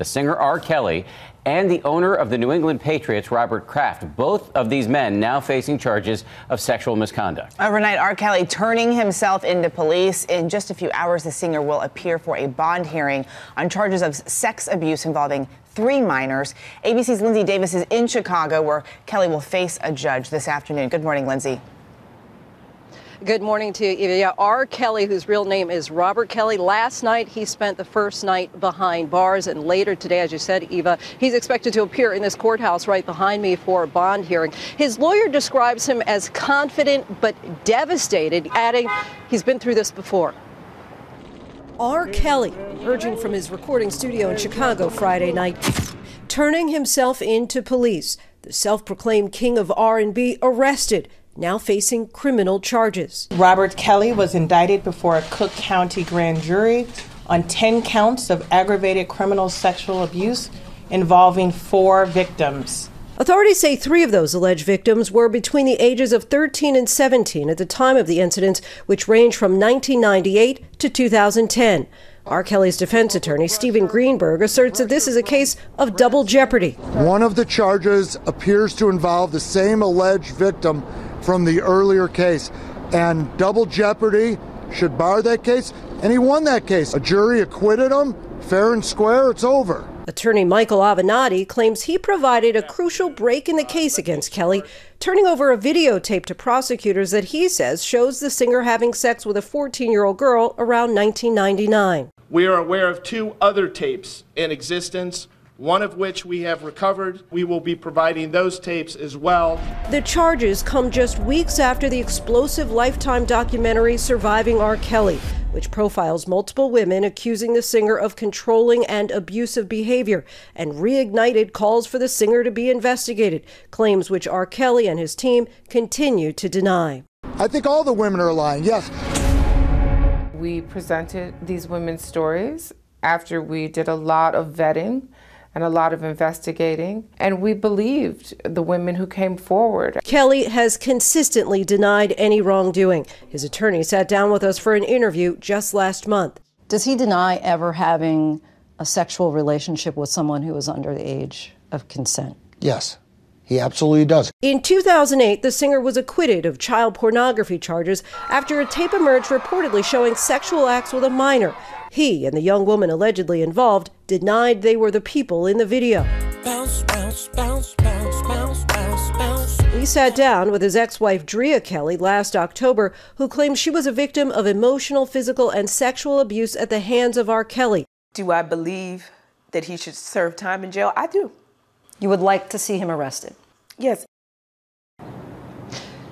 the singer R. Kelly, and the owner of the New England Patriots, Robert Kraft. Both of these men now facing charges of sexual misconduct. Overnight, R. Kelly turning himself into police. In just a few hours, the singer will appear for a bond hearing on charges of sex abuse involving three minors. ABC's Linsey Davis is in Chicago, where Kelly will face a judge this afternoon. Good morning, Linsey. Good morning to you, R. Kelly, whose real name is Robert Kelly, last night he spent the first night behind bars, and later today, as you said, Eva, he's expected to appear in this courthouse right behind me for a bond hearing. His lawyer describes him as confident but devastated, adding he's been through this before. R. Kelly, emerging from his recording studio in Chicago Friday night, turning himself into police. The self-proclaimed king of R&B arrested now facing criminal charges. Robert Kelly was indicted before a Cook County grand jury on 10 counts of aggravated criminal sexual abuse involving four victims. Authorities say three of those alleged victims were between the ages of 13 and 17 at the time of the incidents, which range from 1998 to 2010. R. Kelly's defense attorney, Stephen Greenberg, asserts that this is a case of double jeopardy. One of the charges appears to involve the same alleged victim from the earlier case. And double jeopardy should bar that case. And he won that case. A jury acquitted him, fair and square, it's over. Attorney Michael Avenatti claims he provided a crucial break in the case against Kelly, turning over a videotape to prosecutors that he says shows the singer having sex with a 14 year old girl around 1999. We are aware of two other tapes in existence one of which we have recovered. We will be providing those tapes as well. The charges come just weeks after the explosive Lifetime documentary Surviving R. Kelly, which profiles multiple women accusing the singer of controlling and abusive behavior and reignited calls for the singer to be investigated, claims which R. Kelly and his team continue to deny. I think all the women are lying, yes. We presented these women's stories after we did a lot of vetting and a lot of investigating, and we believed the women who came forward. Kelly has consistently denied any wrongdoing. His attorney sat down with us for an interview just last month. Does he deny ever having a sexual relationship with someone who was under the age of consent? Yes. He absolutely does. In 2008, the singer was acquitted of child pornography charges after a tape emerged reportedly showing sexual acts with a minor. He and the young woman allegedly involved denied they were the people in the video. Bounce, bounce, bounce, we sat down with his ex wife, Drea Kelly, last October, who claimed she was a victim of emotional, physical, and sexual abuse at the hands of R. Kelly. Do I believe that he should serve time in jail? I do. You would like to see him arrested? Yes.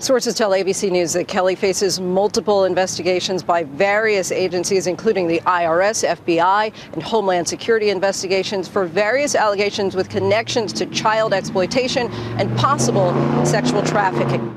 Sources tell ABC News that Kelly faces multiple investigations by various agencies, including the IRS, FBI, and Homeland Security investigations for various allegations with connections to child exploitation and possible sexual trafficking.